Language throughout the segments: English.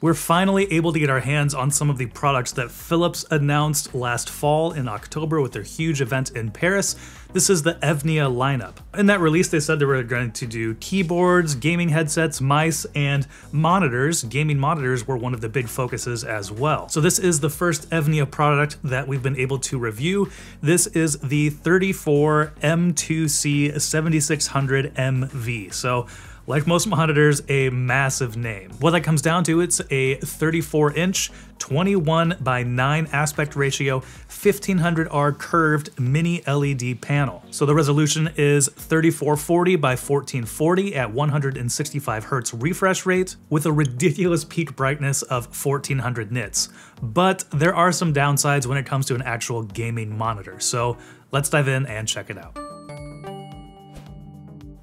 We're finally able to get our hands on some of the products that Philips announced last fall in October with their huge event in Paris. This is the Evnia lineup. In that release, they said they were going to do keyboards, gaming headsets, mice, and monitors. Gaming monitors were one of the big focuses as well. So this is the first Evnia product that we've been able to review. This is the 34 M2C 7600 MV. So like most monitors, a massive name. What that comes down to, it's a 34 inch, 21 by 9 aspect ratio, 1500R curved mini LED panel. So the resolution is 3440 by 1440 at 165 Hertz refresh rate with a ridiculous peak brightness of 1400 nits. But there are some downsides when it comes to an actual gaming monitor. So let's dive in and check it out.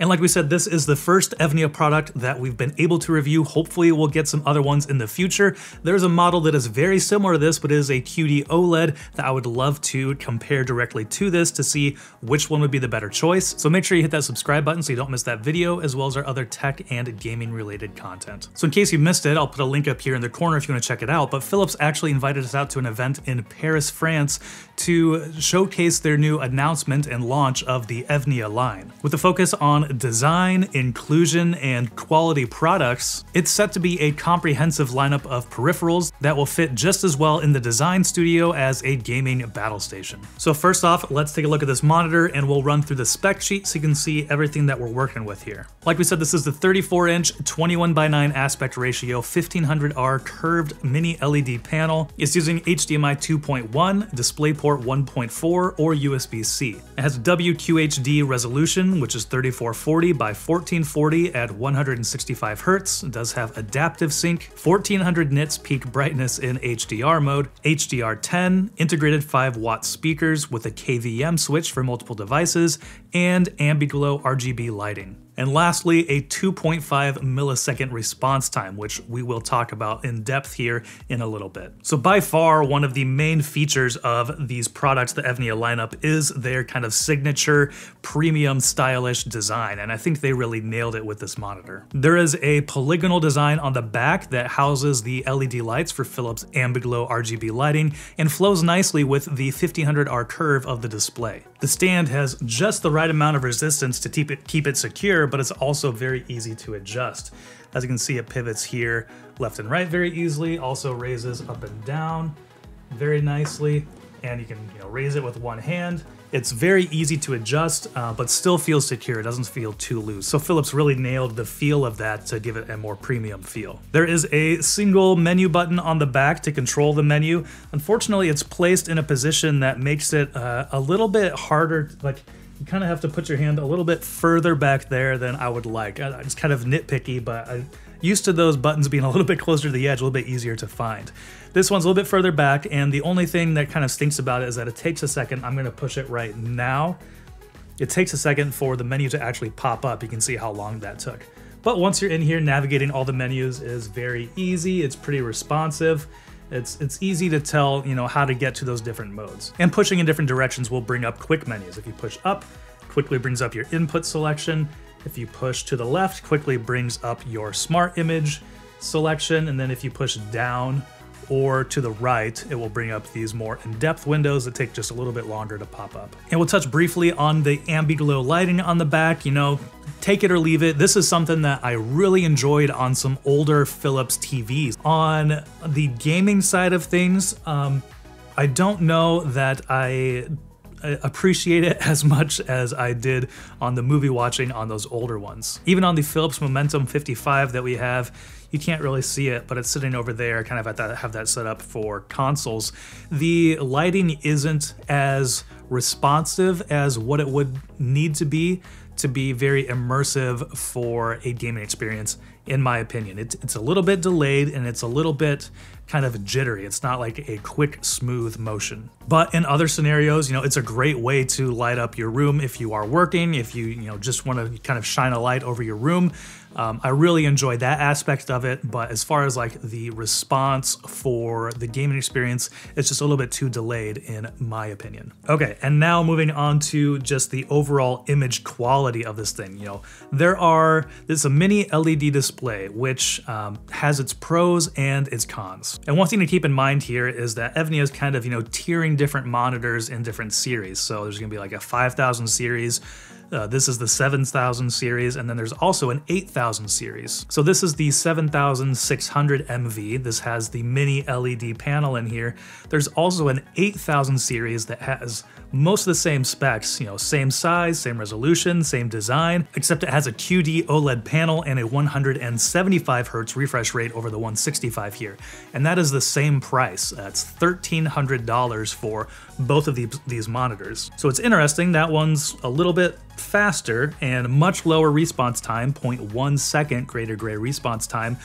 And like we said, this is the first Evnia product that we've been able to review. Hopefully we'll get some other ones in the future. There's a model that is very similar to this, but is a QD OLED that I would love to compare directly to this to see which one would be the better choice. So make sure you hit that subscribe button so you don't miss that video, as well as our other tech and gaming related content. So in case you missed it, I'll put a link up here in the corner if you want to check it out, but Philips actually invited us out to an event in Paris, France to showcase their new announcement and launch of the Evnia line. With a focus on design, inclusion, and quality products, it's set to be a comprehensive lineup of peripherals that will fit just as well in the design studio as a gaming battle station. So first off, let's take a look at this monitor and we'll run through the spec sheet so you can see everything that we're working with here. Like we said, this is the 34 inch, 21 by 9 aspect ratio, 1500R curved mini LED panel. It's using HDMI 2.1, DisplayPort 1.4, or USB-C. It has WQHD resolution, which is 3440 by 1440 at 165 Hz. It does have adaptive sync, 1400 nits peak brightness in HDR mode, HDR10, integrated 5 watt speakers with a KVM switch for multiple devices, and Ambiglow RGB lighting. And lastly, a 2.5 millisecond response time, which we will talk about in depth here in a little bit. So by far, one of the main features of these products, the Evnia lineup, is their kind of signature premium stylish design, and I think they really nailed it with this monitor. There is a polygonal design on the back that houses the LED lights for Philips Ambiglow RGB lighting and flows nicely with the 1500R curve of the display. The stand has just the right amount of resistance to keep it, keep it secure, but it's also very easy to adjust. As you can see, it pivots here left and right very easily, also raises up and down very nicely, and you can you know, raise it with one hand. It's very easy to adjust, uh, but still feels secure. It doesn't feel too loose. So Philips really nailed the feel of that to give it a more premium feel. There is a single menu button on the back to control the menu. Unfortunately, it's placed in a position that makes it uh, a little bit harder, like you kind of have to put your hand a little bit further back there than I would like. I, It's kind of nitpicky, but I'm used to those buttons being a little bit closer to the edge, a little bit easier to find. This one's a little bit further back, and the only thing that kind of stinks about it is that it takes a second. I'm gonna push it right now. It takes a second for the menu to actually pop up. You can see how long that took. But once you're in here, navigating all the menus is very easy. It's pretty responsive. It's, it's easy to tell, you know, how to get to those different modes. And pushing in different directions will bring up quick menus. If you push up, quickly brings up your input selection. If you push to the left, quickly brings up your smart image selection. And then if you push down, or to the right, it will bring up these more in-depth windows that take just a little bit longer to pop up. And we'll touch briefly on the Ambiglow lighting on the back. You know, take it or leave it. This is something that I really enjoyed on some older Philips TVs. On the gaming side of things, um, I don't know that I appreciate it as much as I did on the movie watching on those older ones. Even on the Philips Momentum 55 that we have, you can't really see it, but it's sitting over there, kind of at that, have that set up for consoles. The lighting isn't as responsive as what it would need to be to be very immersive for a gaming experience, in my opinion. It's, it's a little bit delayed and it's a little bit kind of jittery. It's not like a quick, smooth motion. But in other scenarios, you know, it's a great way to light up your room if you are working, if you, you know, just want to kind of shine a light over your room. Um, I really enjoyed that aspect of it, but as far as like the response for the gaming experience, it's just a little bit too delayed in my opinion. Okay, and now moving on to just the overall image quality of this thing. You know, there are, this is a mini LED display, which um, has its pros and its cons. And one thing to keep in mind here is that Evnia is kind of, you know, tiering different monitors in different series. So there's gonna be like a 5000 series, uh, this is the 7000 series, and then there's also an 8000 series. So this is the 7600 MV. This has the mini LED panel in here. There's also an 8000 series that has most of the same specs, you know, same size, same resolution, same design, except it has a QD OLED panel and a 175 hertz refresh rate over the 165 here. And that is the same price. That's $1,300 for both of these monitors. So it's interesting, that one's a little bit faster and much lower response time, 0.1 second gray-to-gray response time,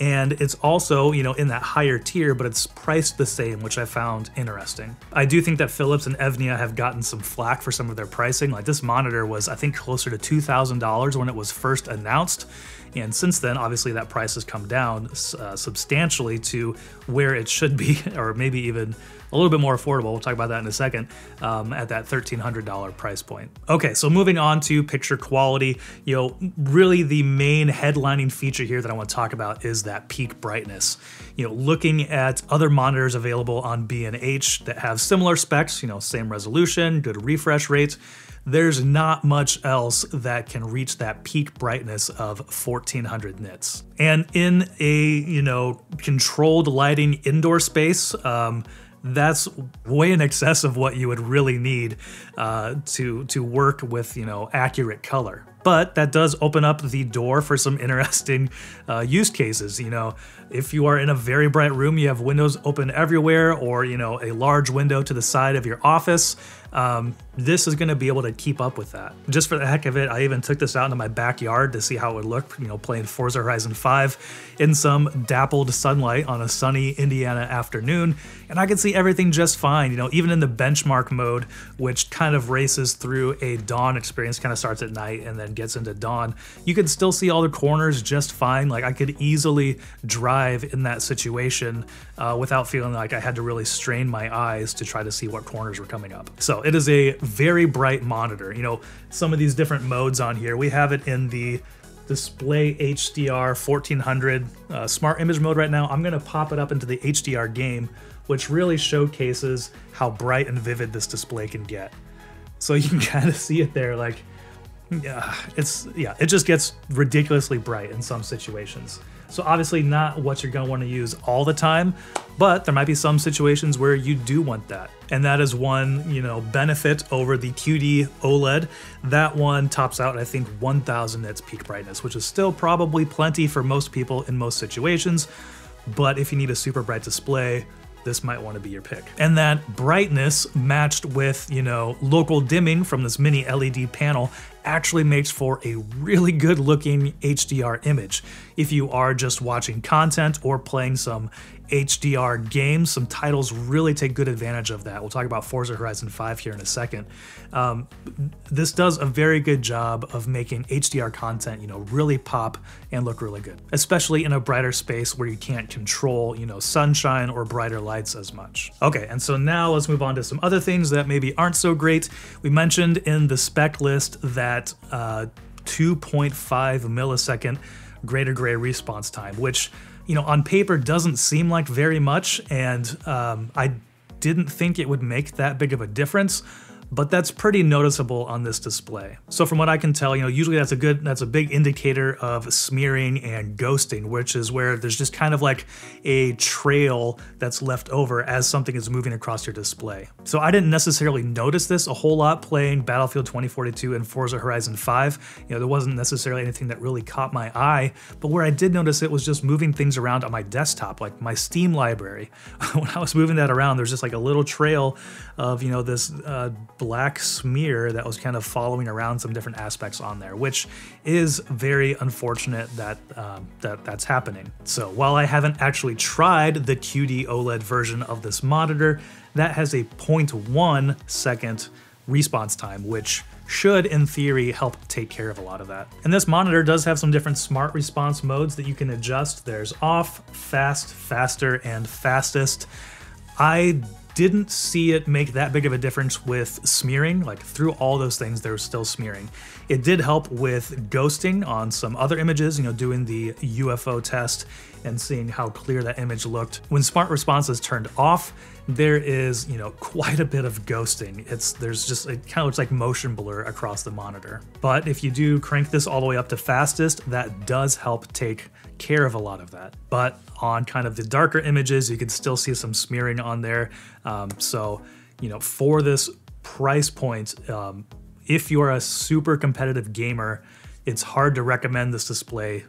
and it's also, you know, in that higher tier, but it's priced the same, which I found interesting. I do think that Philips and Evnia have gotten some flack for some of their pricing. Like this monitor was, I think, closer to $2,000 when it was first announced. And since then, obviously, that price has come down uh, substantially to where it should be, or maybe even a little bit more affordable. We'll talk about that in a second um, at that $1,300 price point. Okay, so moving on to picture quality, you know, really the main headlining feature here that I want to talk about is that peak brightness. You know, looking at other monitors available on B&H that have similar specs, you know, same resolution, good refresh rates, there's not much else that can reach that peak brightness of 1400 nits. And in a, you know, controlled lighting indoor space, um, that's way in excess of what you would really need uh, to to work with you know accurate color. But that does open up the door for some interesting uh, use cases. You know, if you are in a very bright room, you have windows open everywhere, or you know a large window to the side of your office um, this is going to be able to keep up with that. Just for the heck of it, I even took this out into my backyard to see how it would look, you know, playing Forza Horizon 5 in some dappled sunlight on a sunny Indiana afternoon, and I could see everything just fine, you know, even in the benchmark mode, which kind of races through a dawn experience, kind of starts at night and then gets into dawn, you could still see all the corners just fine. Like I could easily drive in that situation uh, without feeling like I had to really strain my eyes to try to see what corners were coming up. So it is a very bright monitor. You know, some of these different modes on here, we have it in the display HDR 1400 uh, smart image mode right now. I'm gonna pop it up into the HDR game, which really showcases how bright and vivid this display can get. So you can kind of see it there, like, yeah, it's, yeah, it just gets ridiculously bright in some situations. So obviously not what you're gonna wanna use all the time, but there might be some situations where you do want that. And that is one, you know, benefit over the QD OLED. That one tops out, I think, 1000 nits peak brightness, which is still probably plenty for most people in most situations. But if you need a super bright display, this might want to be your pick. And that brightness matched with, you know, local dimming from this mini LED panel actually makes for a really good looking HDR image. If you are just watching content or playing some HDR games. Some titles really take good advantage of that. We'll talk about Forza Horizon 5 here in a second. Um, this does a very good job of making HDR content, you know, really pop and look really good, especially in a brighter space where you can't control, you know, sunshine or brighter lights as much. Okay, and so now let's move on to some other things that maybe aren't so great. We mentioned in the spec list that uh, 2.5 millisecond gray-to-gray response time, which you know, on paper doesn't seem like very much, and um, I didn't think it would make that big of a difference but that's pretty noticeable on this display. So from what I can tell, you know, usually that's a good, that's a big indicator of smearing and ghosting, which is where there's just kind of like a trail that's left over as something is moving across your display. So I didn't necessarily notice this a whole lot playing Battlefield 2042 and Forza Horizon 5. You know, there wasn't necessarily anything that really caught my eye, but where I did notice it was just moving things around on my desktop, like my Steam library. when I was moving that around, there's just like a little trail of, you know, this uh, black smear that was kind of following around some different aspects on there, which is very unfortunate that um, that that's happening. So while I haven't actually tried the QD OLED version of this monitor, that has a 0.1 second response time, which should, in theory, help take care of a lot of that. And this monitor does have some different smart response modes that you can adjust. There's off, fast, faster, and fastest. I didn't see it make that big of a difference with smearing. Like through all those things, there was still smearing. It did help with ghosting on some other images, you know, doing the UFO test and seeing how clear that image looked. When smart response is turned off, there is, you know, quite a bit of ghosting. It's there's just it kind of looks like motion blur across the monitor. But if you do crank this all the way up to fastest, that does help take care of a lot of that. But on kind of the darker images, you can still see some smearing on there. Um, so, you know, for this price point, um, if you're a super competitive gamer, it's hard to recommend this display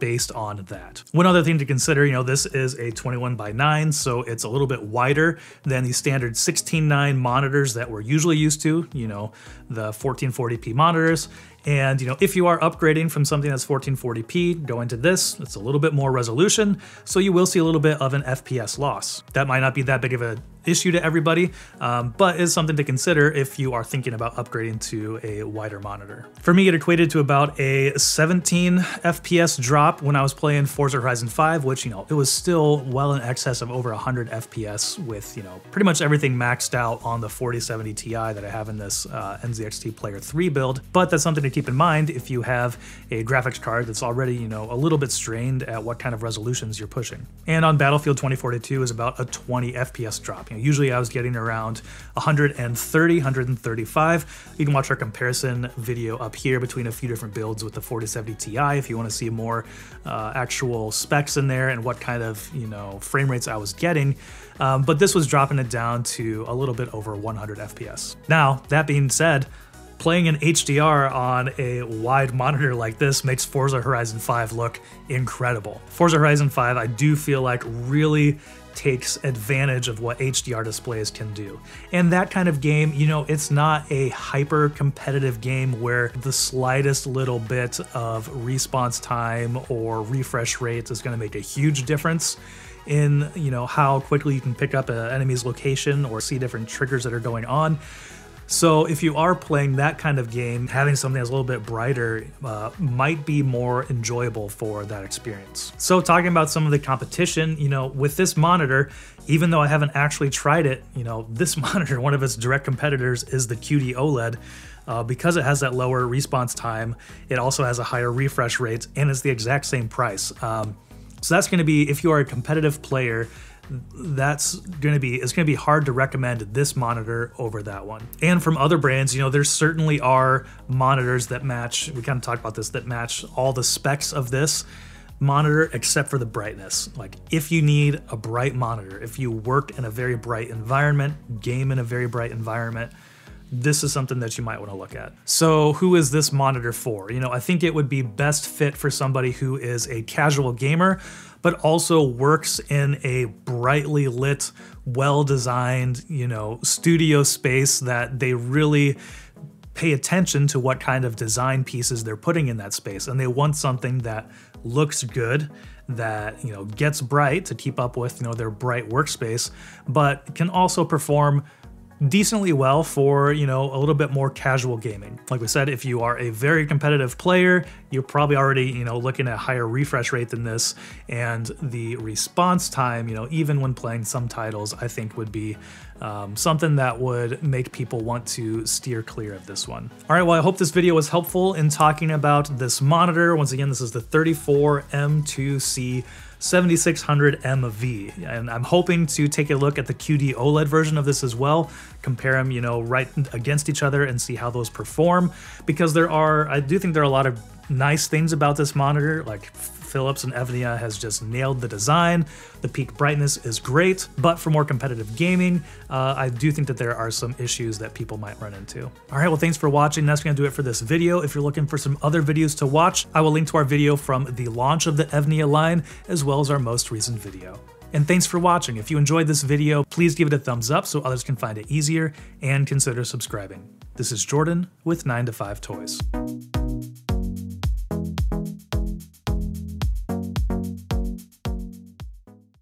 based on that. One other thing to consider, you know, this is a 21 by 9, so it's a little bit wider than the standard 16:9 monitors that we're usually used to, you know, the 1440p monitors. And you know, if you are upgrading from something that's 1440p, go into this, it's a little bit more resolution, so you will see a little bit of an FPS loss. That might not be that big of an issue to everybody, um, but is something to consider if you are thinking about upgrading to a wider monitor. For me, it equated to about a 17 FPS drop when I was playing Forza Horizon 5, which, you know, it was still well in excess of over 100 FPS with, you know, pretty much everything maxed out on the 4070 Ti that I have in this uh, NZXT Player 3 build, but that's something to keep in mind if you have a graphics card that's already, you know, a little bit strained at what kind of resolutions you're pushing. And on Battlefield 2042 is about a 20 FPS drop. You know, usually I was getting around 130, 135. You can watch our comparison video up here between a few different builds with the 4070 Ti if you want to see more uh, actual specs in there and what kind of, you know, frame rates I was getting. Um, but this was dropping it down to a little bit over 100 FPS. Now, that being said, playing in HDR on a wide monitor like this makes Forza Horizon 5 look incredible. Forza Horizon 5, I do feel like really takes advantage of what HDR displays can do. And that kind of game, you know, it's not a hyper competitive game where the slightest little bit of response time or refresh rates is going to make a huge difference in, you know, how quickly you can pick up an enemy's location or see different triggers that are going on. So if you are playing that kind of game, having something that's a little bit brighter uh, might be more enjoyable for that experience. So talking about some of the competition, you know, with this monitor, even though I haven't actually tried it, you know, this monitor, one of its direct competitors is the QD OLED. Uh, because it has that lower response time, it also has a higher refresh rate and it's the exact same price. Um, so that's going to be, if you are a competitive player, that's going to be it's going to be hard to recommend this monitor over that one. And from other brands, you know, there certainly are monitors that match. We kind of talked about this that match all the specs of this monitor except for the brightness. Like if you need a bright monitor, if you work in a very bright environment, game in a very bright environment, this is something that you might want to look at. So who is this monitor for? You know, I think it would be best fit for somebody who is a casual gamer but also works in a brightly lit, well designed, you know, studio space that they really pay attention to what kind of design pieces they're putting in that space. And they want something that looks good, that, you know, gets bright to keep up with, you know, their bright workspace, but can also perform decently well for, you know, a little bit more casual gaming. Like we said, if you are a very competitive player, you're probably already, you know, looking at a higher refresh rate than this. And the response time, you know, even when playing some titles, I think would be um, something that would make people want to steer clear of this one. All right, well, I hope this video was helpful in talking about this monitor. Once again, this is the 34M2C 7600 MV. And I'm hoping to take a look at the QD OLED version of this as well, compare them, you know, right against each other and see how those perform. Because there are, I do think there are a lot of nice things about this monitor, like Philips and Evnia has just nailed the design. The peak brightness is great, but for more competitive gaming, uh, I do think that there are some issues that people might run into. All right, well, thanks for watching. That's gonna do it for this video. If you're looking for some other videos to watch, I will link to our video from the launch of the Evnia line, as well as our most recent video. And thanks for watching. If you enjoyed this video, please give it a thumbs up so others can find it easier, and consider subscribing. This is Jordan with 9 to 5 Toys.